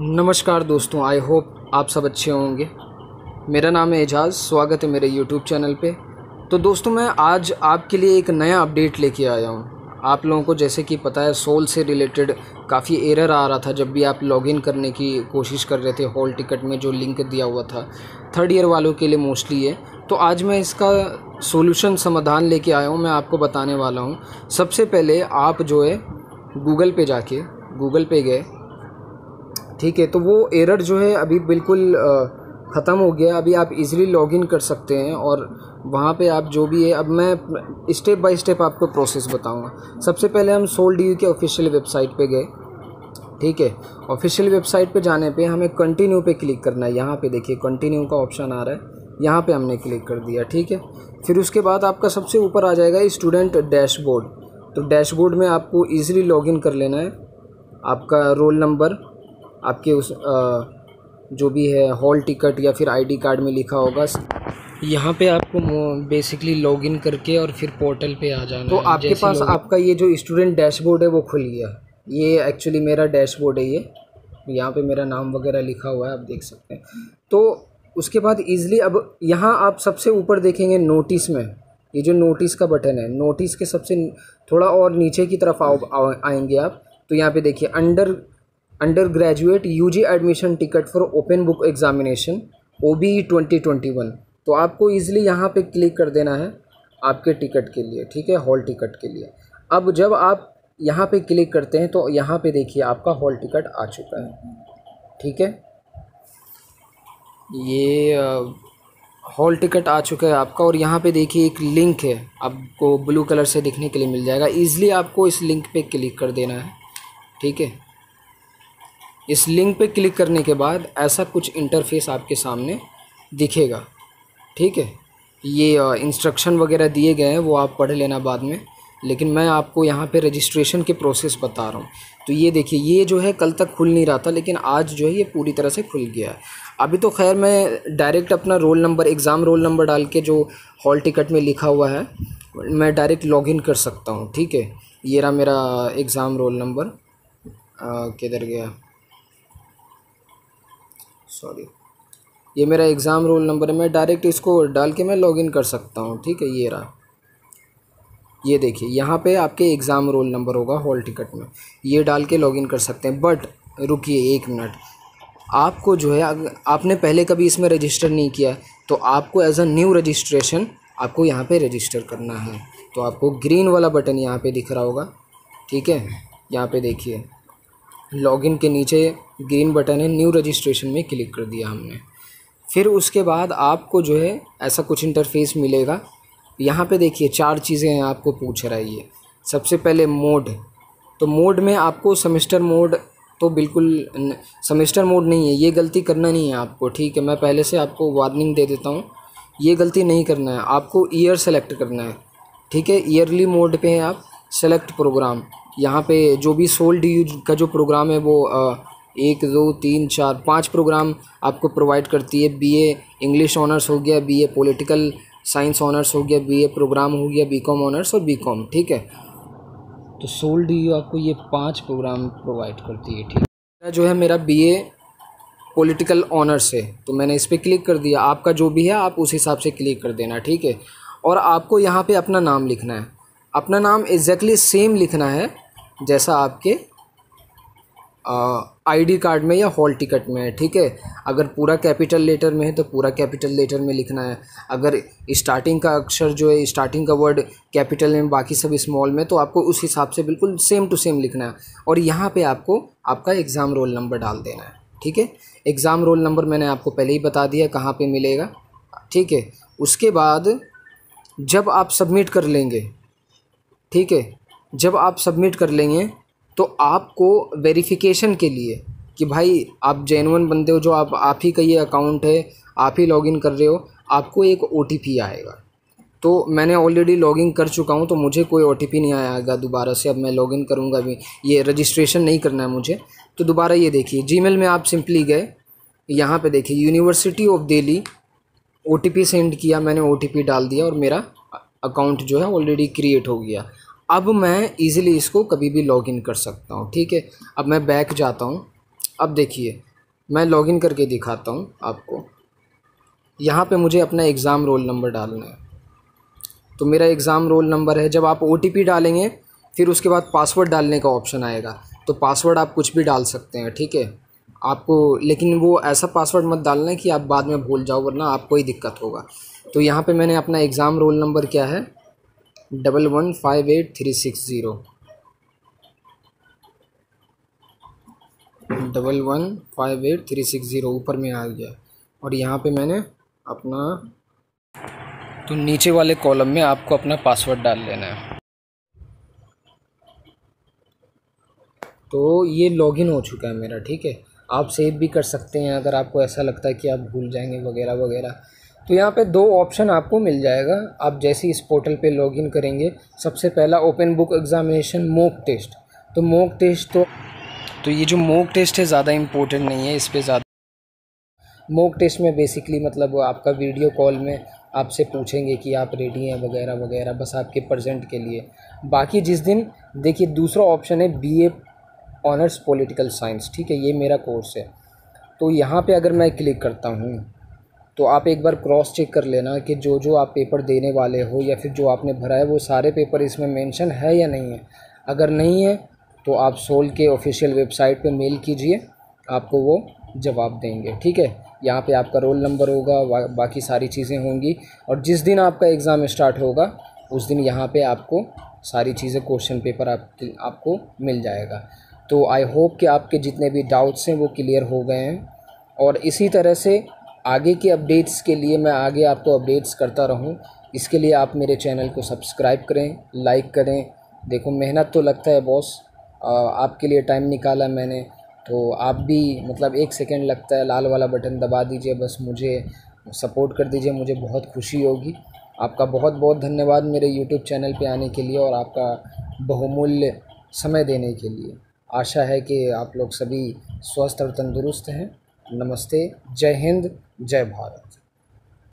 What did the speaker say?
नमस्कार दोस्तों I hope आप सब अच्छे होंगे। मेरा नाम है एजाज़, स्वागत है मेरे यूट्यूब चैनल पे। तो दोस्तों, मैं आज आपके लिए एक नया अपडेट लेके आया हूँ। आप लोगों को जैसे कि पता है सोल से रिलेटेड काफ़ी एरर आ रहा था जब भी आप लॉगिन करने की कोशिश कर रहे थे हॉल टिकट में जो लिंक दिया हुआ था। थर्ड ईयर वालों के लिए मोस्टली है। तो आज मैं इसका सोल्यूशन समाधान लेके आया हूँ, मैं आपको बताने वाला हूँ। सबसे पहले आप जो है गूगल पे जाके गूगल पे गए ठीक है तो वो एरर जो है अभी बिल्कुल ख़त्म हो गया अभी आप इजीली लॉगिन कर सकते हैं और वहाँ पे आप जो भी है, अब मैं स्टेप बाय स्टेप आपको प्रोसेस बताऊँगा। सबसे पहले हम सोल डी के ऑफिशियल वेबसाइट पे गए, ठीक है। ऑफिशियल वेबसाइट पे जाने पे हमें कंटिन्यू पे क्लिक करना है। यहाँ पे देखिए कंटिन्यू का ऑप्शन आ रहा है। यहाँ पे हमने क्लिक कर दिया, ठीक है। फिर उसके बाद आपका सबसे ऊपर आ जाएगा स्टूडेंट डैशबोर्ड तो डैशबोर्ड में आपको ईज़िली लॉगिन कर लेना है। आपका रोल नंबर आपके उस जो भी है हॉल टिकट या फिर आईडी कार्ड में लिखा होगा यहाँ पे आपको बेसिकली लॉगिन करके और फिर पोर्टल पे आ जाना तो आपके पास आपका ये जो स्टूडेंट डैशबोर्ड है वो खुल गया। ये एक्चुअली मेरा डैशबोर्ड है ये। यहाँ पे मेरा नाम वगैरह लिखा हुआ है आप देख सकते हैं। तो उसके बाद ईज़िली अब यहाँ आप सबसे ऊपर देखेंगे नोटिस में। ये जो नोटिस का बटन है नोटिस के सबसे थोड़ा और नीचे की तरफ़ आओ आएँगे आप। तो यहाँ पे देखिए under undergraduate U admission ticket for open book examination O B twenty twenty one तो आपको ईज़िली यहाँ पे क्लिक कर देना है आपके टिकट के लिए, ठीक है? हॉल टिकट के लिए। अब जब आप यहाँ पे क्लिक करते हैं तो यहाँ पे देखिए आपका हॉल टिकट आ चुका है, ठीक है? ये हॉल टिकट आ चुका है आपका और यहाँ पे देखिए एक लिंक है, आपको ब्लू कलर से दिखने के लिए मिल जाएगा। ईज़िली आपको इस लिंक पे क्लिक कर देना है, ठीक है? इस लिंक पे क्लिक करने के बाद ऐसा कुछ इंटरफेस आपके सामने दिखेगा। ठीक है? ये इंस्ट्रक्शन वगैरह दिए गए हैं, वो आप पढ़ लेना बाद में। लेकिन मैं आपको यहाँ पे रजिस्ट्रेशन के प्रोसेस बता रहा हूँ। तो ये देखिए, ये जो है कल तक खुल नहीं रहा था, लेकिन आज जो है ये पूरी तरह से खुल गया है। अभी तो खैर मैं डायरेक्ट अपना roll number exam roll number डाल के जो हॉल टिकट में लिखा हुआ है, मैं डायरेक्ट लॉगिन कर सकता हूँ। ठीक है? ये रहा मेरा एग्ज़ाम रोल नंबर किधर गया? सॉरी ये मेरा एग्ज़ाम रोल नंबर है। मैं डायरेक्ट इसको डाल के मैं लॉगिन कर सकता हूँ। ठीक है, ये रहा। ये देखिए, यहाँ पे आपके एग्ज़ाम रोल नंबर होगा हॉल टिकट में। ये डाल के लॉगिन कर सकते हैं। बट रुकिए एक मिनट आपको जो है आपने पहले कभी इसमें रजिस्टर नहीं किया तो आपको एज अ न्यू रजिस्ट्रेशन आपको यहाँ पे रजिस्टर करना है। तो आपको ग्रीन वाला बटन यहाँ पे दिख रहा होगा। ठीक है? यहाँ पे देखिए। लॉगिन के नीचे ग्रीन बटन है न्यू रजिस्ट्रेशन में क्लिक कर दिया हमने। फिर उसके बाद आपको जो है, ऐसा कुछ इंटरफेस मिलेगा। यहाँ पे देखिए, चार चीज़ें हैं आपको पूछ रहा है ये। सबसे पहले मोड तो मोड में आपको सेमेस्टर मोड तो बिल्कुल सेमेस्टर मोड नहीं है, ये गलती करना नहीं है आपको, ठीक है? मैं पहले से आपको वार्निंग दे देता हूँ, ये गलती नहीं करना है, आपको ईयर सेलेक्ट करना है, ठीक है? ईयरली मोड पे हैं आप सेलेक्ट प्रोग्राम यहाँ पे जो भी सोल डी का जो प्रोग्राम है वो एक, दो, तीन, चार, पाँच प्रोग्राम आपको प्रोवाइड करती है। बीए इंग्लिश ऑनर्स हो गया बीए पॉलिटिकल साइंस ऑनर्स हो गया बीए प्रोग्राम हो गया बीकॉम ऑनर्स और बीकॉम ठीक है? तो सोल डी आपको ये पाँच प्रोग्राम प्रोवाइड करती है, ठीक है? जो है मेरा बीए पॉलिटिकल ऑनर्स है तो मैंने इस पर क्लिक कर दिया। आपका जो भी है, आप उस हिसाब से क्लिक कर देना, ठीक है? और आपको यहाँ पे अपना नाम लिखना है। अपना नाम एग्जैक्टली सेम लिखना है जैसा आपके आईडी कार्ड में या हॉल टिकट में है, ठीक है? अगर पूरा कैपिटल लेटर में है तो पूरा कैपिटल लेटर में लिखना है। अगर स्टार्टिंग का अक्षर जो है स्टार्टिंग का वर्ड कैपिटल में बाकी सब स्मॉल में तो आपको उस हिसाब से बिल्कुल सेम टू सेम लिखना है। और यहाँ पे आपको, आपका एग्ज़ाम रोल नंबर डाल देना है, ठीक है? एग्ज़ाम रोल नंबर मैंने आपको पहले ही बता दिया, कहाँ पर मिलेगा, ठीक है? उसके बाद जब आप सबमिट कर लेंगे, ठीक है? जब आप सबमिट कर लेंगे तो आपको वेरिफिकेशन के लिए कि भाई आप जेनवन बंदे हो जो आप आप ही का ये अकाउंट है, आप ही लॉगिन कर रहे हो, आपको एक ओटीपी आएगा। तो मैंने ऑलरेडी लॉगिन कर चुका हूँ तो मुझे कोई ओटीपी नहीं आएगा दोबारा से। अब मैं लॉगिन करूँगा अभी ये रजिस्ट्रेशन नहीं करना है मुझे। तो दोबारा ये देखिए जी में आप सिंपली गए। यहाँ पे देखिए university of Delhi OTP send किया। मैंने ओटीपी डाल दिया और मेरा अकाउंट जो है ऑलरेडी क्रिएट हो गया। अब मैं इजीली इसको कभी भी लॉगिन कर सकता हूँ, ठीक है? अब मैं बैक जाता हूँ। अब देखिए, मैं लॉगिन करके दिखाता हूँ आपको। यहाँ पे मुझे अपना एग्ज़ाम रोल नंबर डालना है। तो मेरा एग्ज़ाम रोल नंबर है, जब आप ओटीपी डालेंगे, फिर उसके बाद पासवर्ड डालने का ऑप्शन आएगा। तो पासवर्ड आप कुछ भी डाल सकते हैं, ठीक है? आपको, लेकिन वो ऐसा पासवर्ड मत डालना कि आप बाद में भूल जाओ, वरना आपको ही दिक्कत होगा। तो यहाँ पे मैंने अपना एग्ज़ाम रोल नंबर क्या है? Double one five eight three six zero double one five eight three six zero ऊपर में आ गया। और यहाँ पे मैंने अपना तो नीचे वाले कॉलम में आपको अपना पासवर्ड डाल लेना है। तो ये लॉगिन हो चुका है मेरा, ठीक है? आप सेव भी कर सकते हैं, अगर आपको ऐसा लगता है कि आप भूल जाएँगे वगैरह वगैरह। तो यहाँ पे दो ऑप्शन आपको मिल जाएगा। आप जैसे ही इस पोर्टल पे लॉगिन करेंगे, सबसे पहला open book examination mock test तो मोक टेस्ट तो तो ये जो मोक टेस्ट है, ज़्यादा इम्पोर्टेंट नहीं है, इस पर ज़्यादा मोक टेस्ट में बेसिकली मतलब आपका वीडियो कॉल में आपसे पूछेंगे कि आप रेडी हैं वगैरह वगैरह, बस आपके प्रजेंट के लिए। बाकी जिस दिन, देखिए दूसरा ऑप्शन है बी ऑनर्स पॉलिटिकल साइंस ठीक है? ये मेरा कोर्स है। तो यहाँ पे अगर मैं क्लिक करता हूँ तो आप एक बार क्रॉस चेक कर लेना कि जो जो आप पेपर देने वाले हो या फिर जो आपने भरा है, वो सारे पेपर इसमें मेंशन है या नहीं है। अगर नहीं है तो आप सोल के ऑफिशियल वेबसाइट पे मेल कीजिए, आपको वो जवाब देंगे, ठीक है? यहाँ पे आपका रोल नंबर होगा बाकी सारी चीज़ें होंगी। और जिस दिन आपका एग्ज़ाम स्टार्ट होगा, उस दिन यहाँ पे आपको सारी चीज़ें क्वेश्चन पेपर आप आपको मिल जाएगा। तो आई होप कि आपके जितने भी डाउट्स हैं, वो क्लियर हो गए हैं। और इसी तरह से आगे के अपडेट्स के लिए मैं आगे आपको अपडेट्स करता रहूँ। इसके लिए आप मेरे चैनल को सब्सक्राइब करें, लाइक करें। देखो, मेहनत तो लगता है, बॉस। आपके लिए टाइम निकाला मैंने। तो आप भी मतलब एक सेकेंड लगता है, लाल वाला बटन दबा दीजिए, बस मुझे सपोर्ट कर दीजिए, मुझे बहुत खुशी होगी। आपका बहुत बहुत धन्यवाद मेरे यूट्यूब चैनल पे आने के लिए और आपका बहुमूल्य समय देने के लिए। आशा है कि आप लोग सभी स्वस्थ और तंदुरुस्त हैं। नमस्ते जय हिंद जय भारत।